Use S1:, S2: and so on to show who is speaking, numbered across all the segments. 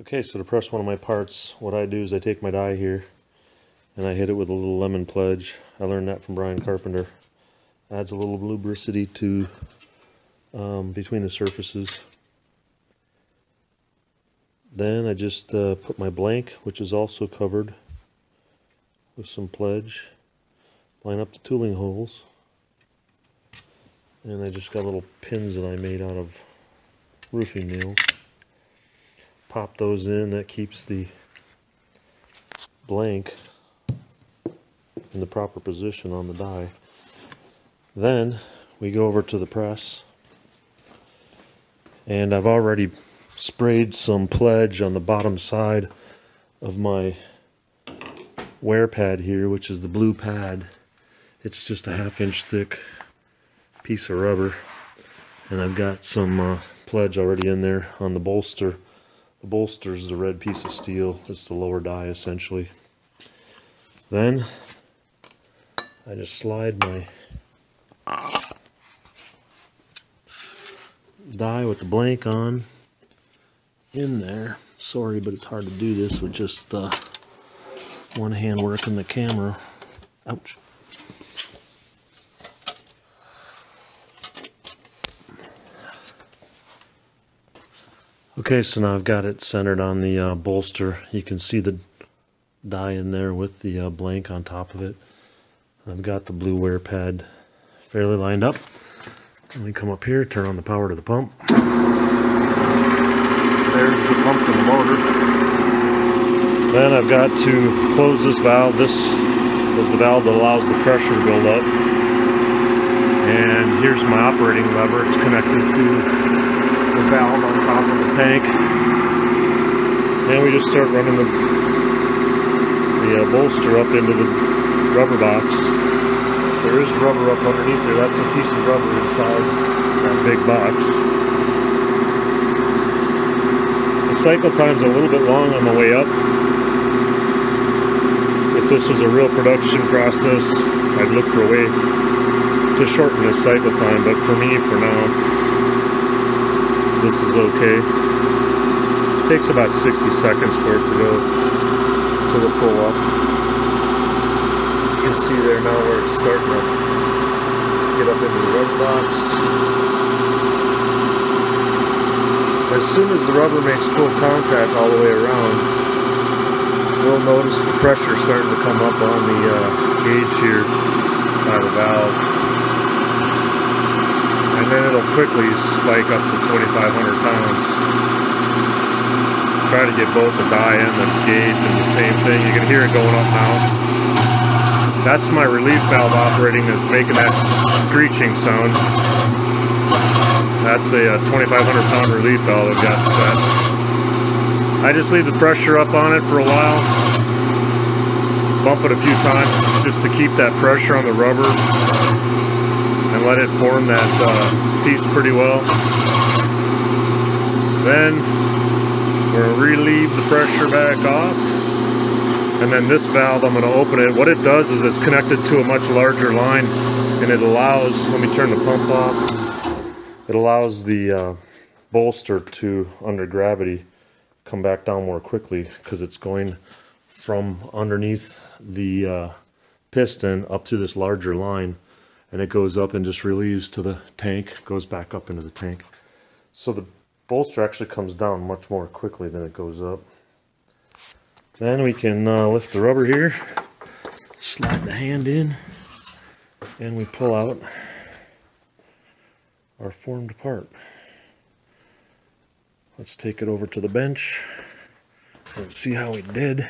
S1: Okay, so to press one of my parts, what I do is I take my die here and I hit it with a little lemon pledge. I learned that from Brian Carpenter. Adds a little lubricity to um, between the surfaces. Then I just uh, put my blank, which is also covered with some pledge. Line up the tooling holes. And I just got little pins that I made out of roofing nails pop those in that keeps the blank in the proper position on the die. Then we go over to the press. And I've already sprayed some pledge on the bottom side of my wear pad here which is the blue pad. It's just a half inch thick piece of rubber. And I've got some uh, pledge already in there on the bolster the bolster is the red piece of steel. It's the lower die essentially. Then I just slide my die with the blank on in there. Sorry, but it's hard to do this with just uh, one hand working the camera. Ouch. Okay, so now I've got it centered on the uh, bolster. You can see the die in there with the uh, blank on top of it. I've got the blue wear pad fairly lined up. Let me come up here, turn on the power to the pump. There's the pump to the motor. Then I've got to close this valve. This is the valve that allows the pressure to build up. And here's my operating lever. It's connected to the valve on top of the tank. And we just start running the, the uh, bolster up into the rubber box. There is rubber up underneath there. That's a piece of rubber inside that big box. The cycle time's a little bit long on the way up. If this was a real production process, I'd look for a way to shorten the cycle time, but for me, for now, this is okay. It takes about 60 seconds for it to go to the full up. You can see there now where it's starting to get up into the rubber box. As soon as the rubber makes full contact all the way around, we'll notice the pressure starting to come up on the uh, gauge here by the valve then it'll quickly spike up to 2,500 pounds. Try to get both the die and the gauge in the same thing. You can hear it going up now. That's my relief valve operating that's making that screeching sound. That's a, uh, a 2,500 pound relief valve I've got set. I just leave the pressure up on it for a while. Bump it a few times just to keep that pressure on the rubber and let it form that uh, piece pretty well. Then we'll relieve the pressure back off. And then this valve, I'm going to open it. What it does is it's connected to a much larger line and it allows, let me turn the pump off. It allows the uh, bolster to, under gravity, come back down more quickly because it's going from underneath the uh, piston up to this larger line and it goes up and just relieves to the tank, goes back up into the tank. So the bolster actually comes down much more quickly than it goes up. Then we can uh, lift the rubber here, slide the hand in, and we pull out our formed part. Let's take it over to the bench and see how we did.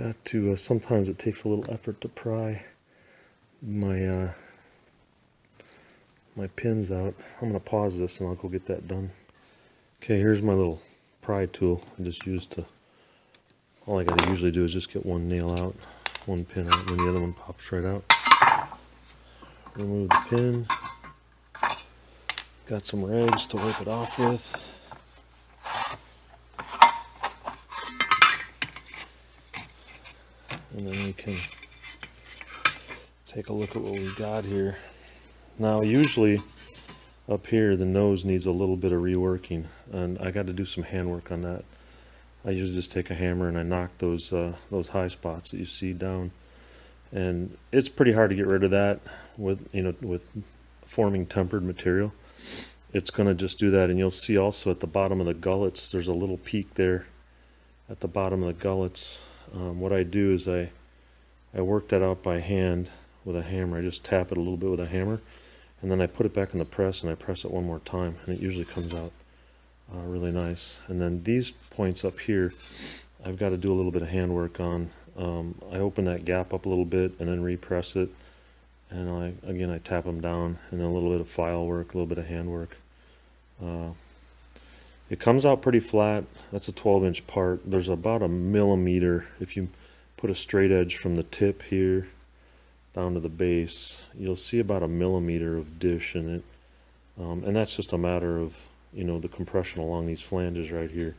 S1: Got to, uh, sometimes it takes a little effort to pry my, uh, my pins out. I'm going to pause this and I'll go get that done. Okay, here's my little pry tool I just used to, all I got to usually do is just get one nail out, one pin out, and then the other one pops right out. Remove the pin. Got some rags to wipe it off with. And then we can take a look at what we got here. Now usually up here the nose needs a little bit of reworking and I got to do some handwork on that. I usually just take a hammer and I knock those uh, those high spots that you see down and it's pretty hard to get rid of that with you know with forming tempered material it's going to just do that and you'll see also at the bottom of the gullets there's a little peak there at the bottom of the gullets um, what I do is I I work that out by hand with a hammer. I just tap it a little bit with a hammer and then I put it back in the press and I press it one more time and it usually comes out uh, really nice. And then these points up here I've got to do a little bit of handwork on. Um, I open that gap up a little bit and then repress it and I again I tap them down and a little bit of file work a little bit of handwork uh, it comes out pretty flat. That's a 12 inch part. There's about a millimeter if you put a straight edge from the tip here down to the base. You'll see about a millimeter of dish in it. Um, and that's just a matter of you know the compression along these flanges right here.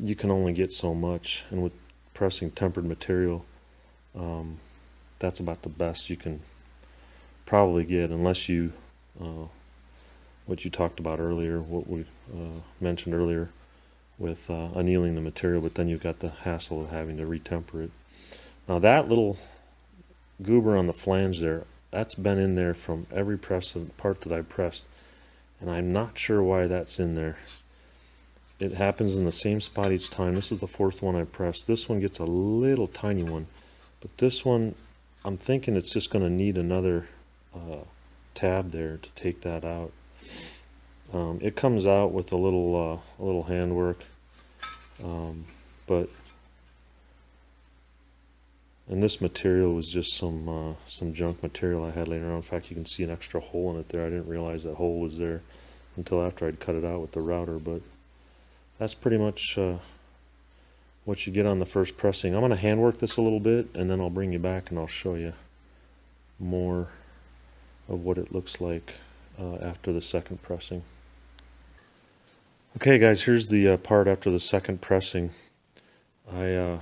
S1: You can only get so much. And with pressing tempered material um, that's about the best you can probably get unless you uh, what you talked about earlier what we uh, mentioned earlier with uh, annealing the material but then you've got the hassle of having to retemper it now that little goober on the flange there that's been in there from every press part that I pressed and I'm not sure why that's in there it happens in the same spot each time. This is the fourth one I pressed. This one gets a little tiny one. But this one, I'm thinking it's just going to need another uh, tab there to take that out. Um, it comes out with a little uh, a little handwork, um, but and this material was just some uh, some junk material I had laying around. In fact, you can see an extra hole in it there. I didn't realize that hole was there until after I'd cut it out with the router, but that's pretty much uh, what you get on the first pressing. I'm going to handwork this a little bit and then I'll bring you back and I'll show you more of what it looks like uh, after the second pressing. Okay guys, here's the uh, part after the second pressing. I, uh,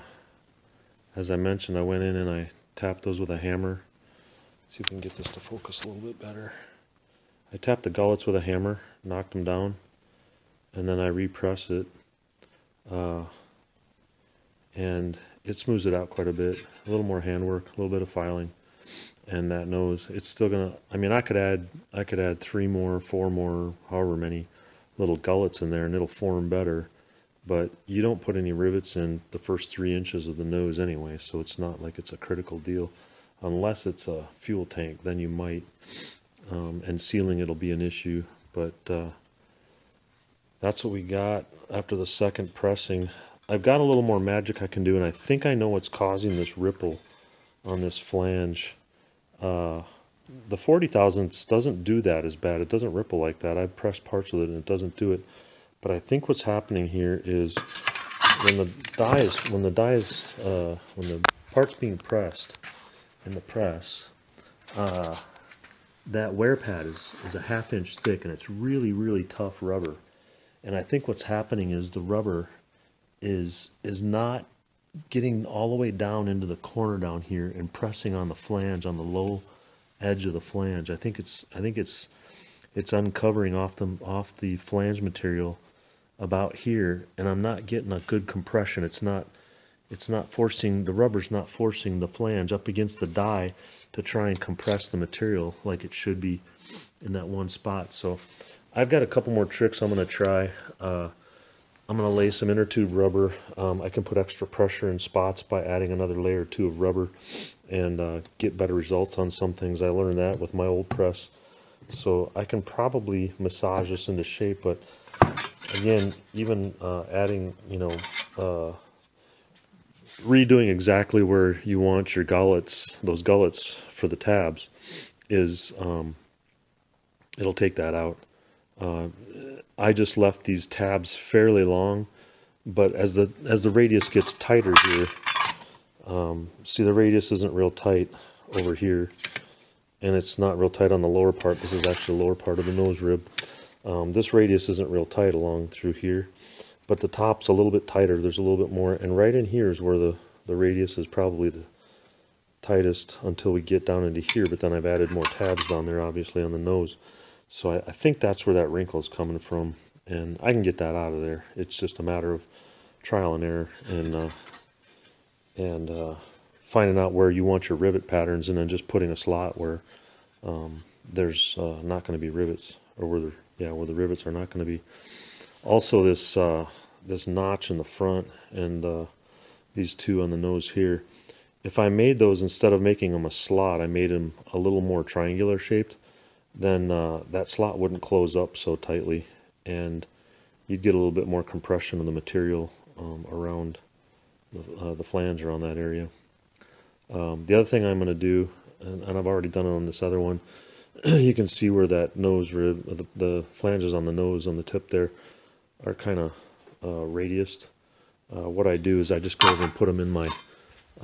S1: as I mentioned, I went in and I tapped those with a hammer. See if we can get this to focus a little bit better. I tapped the gullets with a hammer, knocked them down, and then I repress it uh, and it smooths it out quite a bit a little more handwork a little bit of filing and that nose it's still gonna I mean I could add I could add three more four more however many little gullets in there and it'll form better but you don't put any rivets in the first three inches of the nose anyway so it's not like it's a critical deal unless it's a fuel tank then you might um, and sealing it'll be an issue but uh, that's what we got after the second pressing. I've got a little more magic I can do, and I think I know what's causing this ripple on this flange. Uh, the 40 thousandths doesn't do that as bad. It doesn't ripple like that. I've pressed parts of it and it doesn't do it. But I think what's happening here is when the die is when the die is uh, when the part's being pressed in the press, uh, that wear pad is is a half inch thick and it's really really tough rubber. And I think what's happening is the rubber is is not getting all the way down into the corner down here and pressing on the flange on the low edge of the flange. I think it's I think it's it's uncovering off the off the flange material about here and I'm not getting a good compression. It's not it's not forcing the rubber's not forcing the flange up against the die to try and compress the material like it should be in that one spot. So I've got a couple more tricks I'm going to try. Uh, I'm going to lay some inner tube rubber. Um, I can put extra pressure in spots by adding another layer or two of rubber and uh, get better results on some things. I learned that with my old press. So I can probably massage this into shape, but again, even uh, adding, you know, uh, redoing exactly where you want your gullets, those gullets for the tabs, is um, it'll take that out. Uh, I just left these tabs fairly long, but as the as the radius gets tighter here, um, see the radius isn't real tight over here, and it's not real tight on the lower part. This is actually the lower part of the nose rib. Um, this radius isn't real tight along through here, but the top's a little bit tighter. There's a little bit more, and right in here is where the, the radius is probably the tightest until we get down into here, but then I've added more tabs down there, obviously, on the nose. So I, I think that's where that wrinkle is coming from, and I can get that out of there. It's just a matter of trial and error and uh, and uh, finding out where you want your rivet patterns, and then just putting a slot where um, there's uh, not going to be rivets, or where the yeah where the rivets are not going to be. Also, this uh, this notch in the front and uh, these two on the nose here. If I made those instead of making them a slot, I made them a little more triangular shaped, then uh, that slot wouldn't close up so tightly, and you'd get a little bit more compression of the material um, around the, uh, the flange around that area. Um, the other thing I'm going to do, and, and, I've already done it on this other one, you can see where that nose rib, the, the, flanges on the nose on the tip there are kind of uh, radiused. Uh, what I do is I just go over and put them in my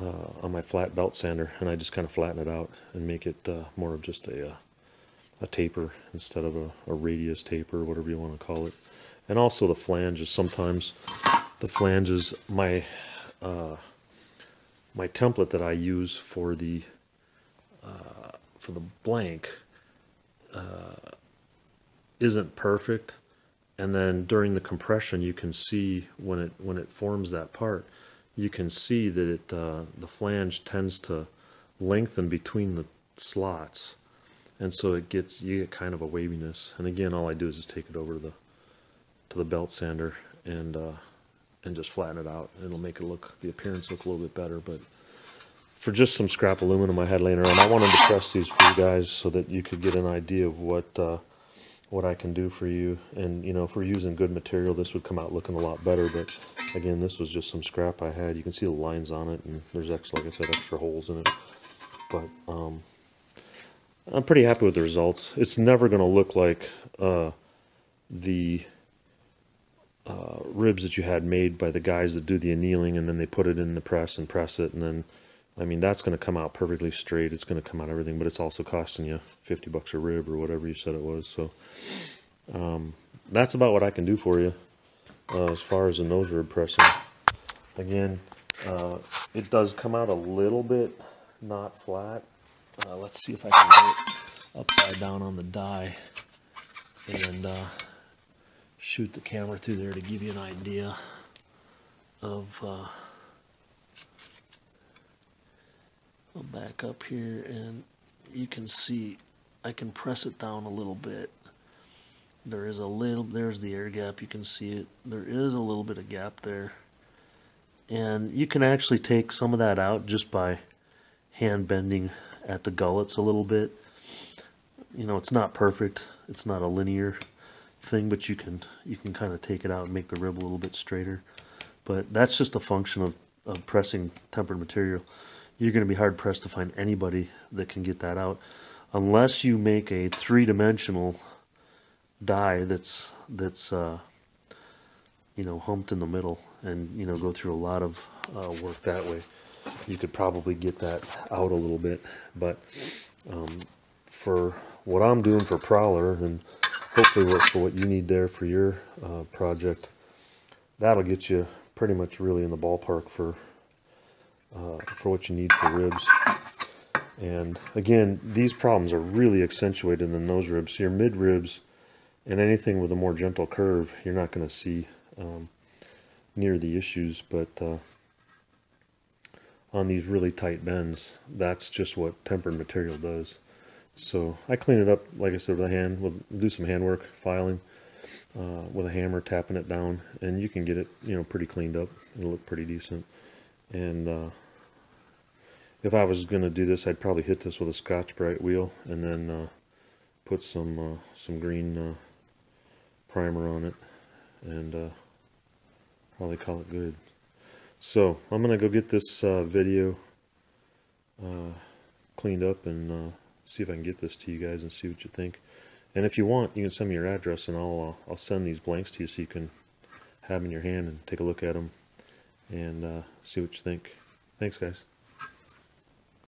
S1: uh, on my flat belt sander, and I just kind of flatten it out and make it uh, more of just a uh, a taper instead of a, a radius taper, whatever you want to call it. And also the flanges. Sometimes the flanges, my uh, my template that I use for the uh, for the blank uh, isn't perfect, and then during the compression, you can see when it when it forms that part, you can see that it uh, the flange tends to lengthen between the slots, and so it gets you get kind of a waviness. And again, all I do is just take it over to the to the belt sander and uh, and just flatten it out. It'll make it look, the appearance look a little bit better, but for just some scrap aluminum I had laying around, I wanted to press these for you guys so that you could get an idea of what uh, what I can do for you. And, you know, if we're using good material, this would come out looking a lot better. But, again, this was just some scrap I had. You can see the lines on it, and there's, extra, like I said, extra holes in it. But um, I'm pretty happy with the results. It's never going to look like uh, the uh, ribs that you had made by the guys that do the annealing and then they put it in the press and press it and then I mean that's going to come out perfectly straight. It's going to come out everything but it's also costing you 50 bucks a rib or whatever you said it was. So um, that's about what I can do for you uh, as far as the nose rib pressing. Again uh, it does come out a little bit not flat uh, let's see if I can get it upside down on the die and uh, shoot the camera through there to give you an idea of uh, I'll back up here and you can see I can press it down a little bit. There is a little there's the air gap you can see it. There is a little bit of gap there. And you can actually take some of that out just by hand bending at the gullets a little bit you know it's not perfect it's not a linear thing, but you can you can kind of take it out and make the rib a little bit straighter. But that's just a function of, of pressing tempered material. You're going to be hard pressed to find anybody that can get that out, unless you make a three-dimensional die that's that's uh, you know humped in the middle, and you know go through a lot of uh, work that way. You could probably get that out a little bit, but um, for what I'm doing for Prowler and hopefully work for what you need there for your uh, project. That'll get you pretty much really in the ballpark for uh, for what you need for ribs. And again, these problems are really accentuated in the nose ribs. So your mid ribs and anything with a more gentle curve, you're not going to see um, near the issues. But uh, on these really tight bends, that's just what tempered material does. So I clean it up, like I said, with a hand, with do some handwork, filing uh, with a hammer, tapping it down, and you can get it, you know, pretty cleaned up. It'll look pretty decent. And uh, if I was going to do this, I'd probably hit this with a Scotch-Brite wheel, and then uh, put some uh, some green uh, primer on it, and uh, probably call it good. So I'm going to go get this video cleaned up and see if I can get this to you guys and see what you think. And if you want, you can send me your address and I'll, uh, I'll send these blanks to you so you can have them in your hand and take a look at them and uh, see what you think. Thanks, guys.